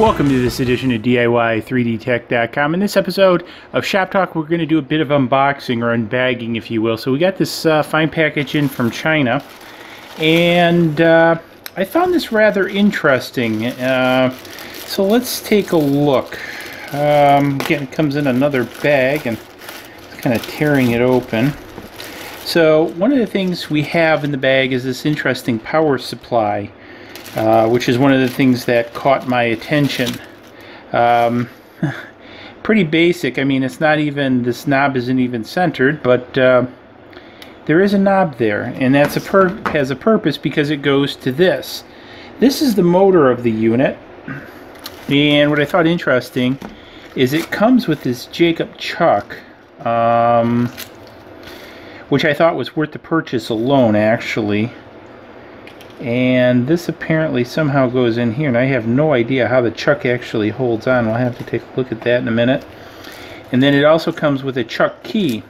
Welcome to this edition of DIY3DTech.com. In this episode of Shop Talk, we're going to do a bit of unboxing or unbagging, if you will. So we got this uh, fine package in from China, and uh, I found this rather interesting. Uh, so let's take a look. Um, again, it comes in another bag, and it's kind of tearing it open. So one of the things we have in the bag is this interesting power supply. Uh, which is one of the things that caught my attention. Um, pretty basic. I mean, it's not even, this knob isn't even centered, but uh, there is a knob there, and that's a per has a purpose because it goes to this. This is the motor of the unit, and what I thought interesting is it comes with this Jacob Chuck, um, which I thought was worth the purchase alone, actually and this apparently somehow goes in here and I have no idea how the chuck actually holds on. We'll have to take a look at that in a minute. And then it also comes with a chuck key.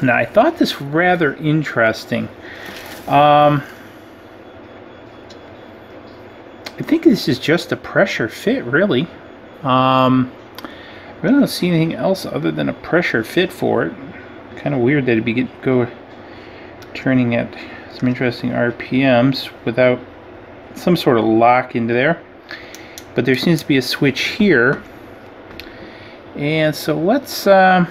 Now I thought this rather interesting. Um, I think this is just a pressure fit really. Um, I really don't see anything else other than a pressure fit for it. Kind of weird that it'd be go turning at some interesting RPMs without some sort of lock into there. But there seems to be a switch here. And so let's uh,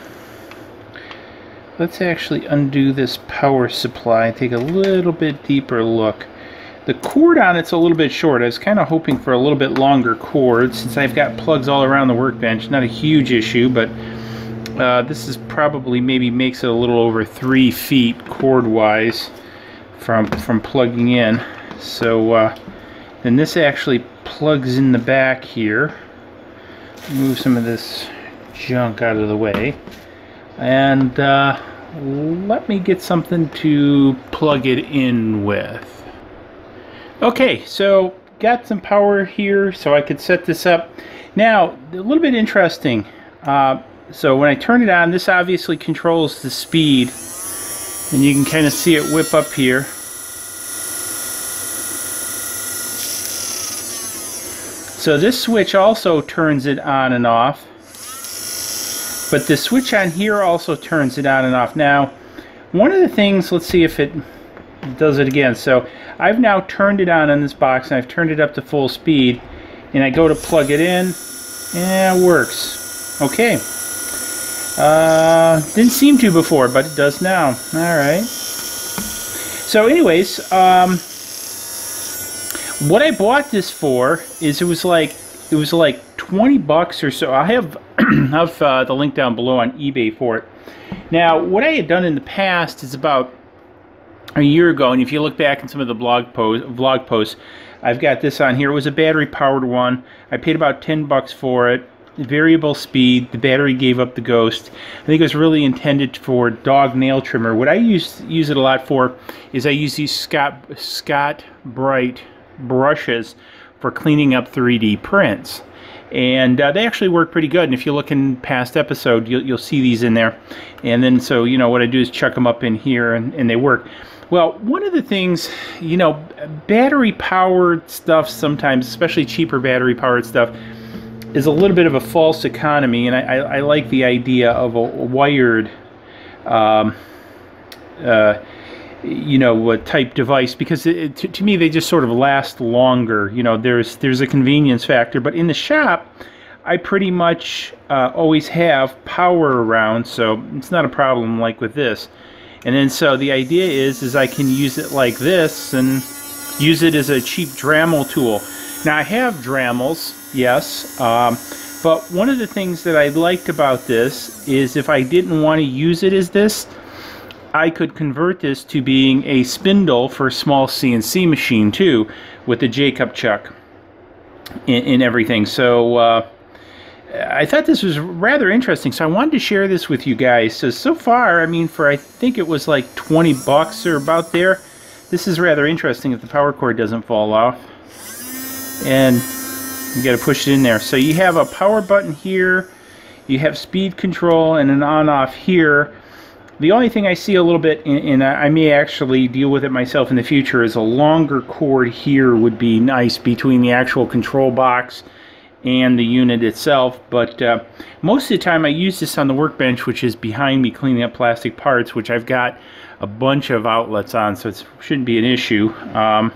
let's actually undo this power supply and take a little bit deeper look. The cord on it's a little bit short. I was kind of hoping for a little bit longer cord since I've got plugs all around the workbench. Not a huge issue, but uh, this is probably maybe makes it a little over three feet cord-wise from from plugging in. So uh, then this actually plugs in the back here. Move some of this junk out of the way. And uh, let me get something to plug it in with. Okay so got some power here so I could set this up. Now a little bit interesting. Uh, so when I turn it on this obviously controls the speed and you can kind of see it whip up here. So this switch also turns it on and off. But the switch on here also turns it on and off. Now one of the things let's see if it does it again. So I've now turned it on in this box and I've turned it up to full speed and I go to plug it in and it works. Okay uh, didn't seem to before, but it does now. All right. So, anyways, um, what I bought this for is it was like it was like 20 bucks or so. I have have uh, the link down below on eBay for it. Now, what I had done in the past is about a year ago, and if you look back in some of the blog post vlog posts, I've got this on here. It was a battery powered one. I paid about 10 bucks for it variable speed. The battery gave up the ghost. I think it was really intended for dog nail trimmer. What I use use it a lot for is I use these Scott Scott Bright brushes for cleaning up 3D prints. And uh, they actually work pretty good. And if you look in past episode, you'll, you'll see these in there. And then so, you know, what I do is chuck them up in here and, and they work. Well, one of the things, you know, battery powered stuff sometimes, especially cheaper battery powered stuff, is a little bit of a false economy, and I, I, I like the idea of a, wired, um, uh, you know, type device because it, to, to, me they just sort of last longer. You know, there's there's a convenience factor, but in the shop, I pretty much uh, always have power around, so it's not a problem like with this. And then so the idea is is I can use it like this and use it as a cheap Dremel tool. Now I have Dremels, yes, um, but one of the things that I liked about this is if I didn't want to use it as this, I could convert this to being a spindle for a small CNC machine too, with the Jacob chuck in, everything. So uh, I thought this was rather interesting, so I wanted to share this with you guys. So, so far, I mean, for I think it was like 20 bucks or about there, this is rather interesting if the power cord doesn't fall off and you got to push it in there. So you have a power button here, you have speed control and an on off here. The only thing I see a little bit, and I may actually deal with it myself in the future, is a longer cord here would be nice between the actual control box and the unit itself. But uh, most of the time I use this on the workbench, which is behind me cleaning up plastic parts, which I've got a bunch of outlets on, so it shouldn't be an issue. Um,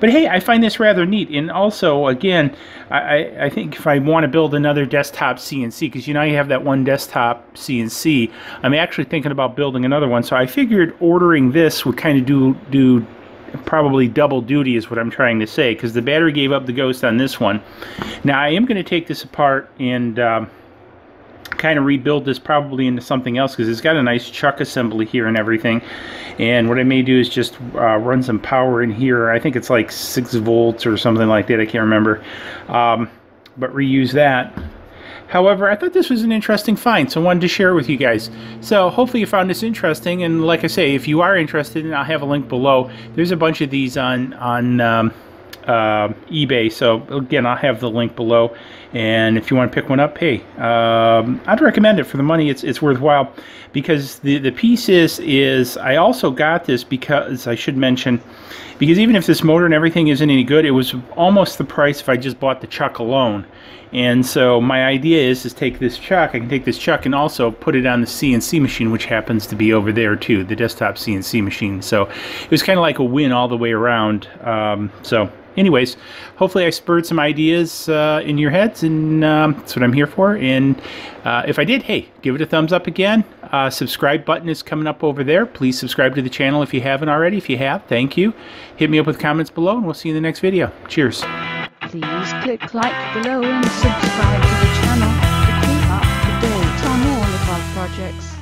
but hey, I find this rather neat. And also, again, I, I think if I want to build another desktop CNC, because you know you have that one desktop CNC, I'm actually thinking about building another one. So I figured ordering this would kind of do do probably double duty is what I'm trying to say because the battery gave up the ghost on this one. Now I am going to take this apart and um, kind of rebuild this probably into something else because it's got a nice chuck assembly here and everything. And what I may do is just uh, run some power in here. I think it's like 6 volts or something like that. I can't remember. Um, but reuse that. However, I thought this was an interesting find, so I wanted to share it with you guys. So hopefully you found this interesting, and like I say, if you are interested, and I'll have a link below, there's a bunch of these on, on um, uh, eBay. So again, I'll have the link below. And if you want to pick one up, hey, um, I'd recommend it for the money. It's it's worthwhile because the the piece is is I also got this because I should mention because even if this motor and everything isn't any good, it was almost the price if I just bought the chuck alone. And so my idea is is take this chuck, I can take this chuck and also put it on the CNC machine, which happens to be over there too, the desktop CNC machine. So it was kind of like a win all the way around. Um, so anyways, hopefully I spurred some ideas uh, in your heads, and um, that's what I'm here for. And uh, if I did, hey, give it a thumbs up again. Uh, subscribe button is coming up over there. Please subscribe to the channel if you haven't already. If you have, thank you. Hit me up with comments below, and we'll see you in the next video. Cheers. Please click like below and subscribe to the channel to keep up to date on all of our projects.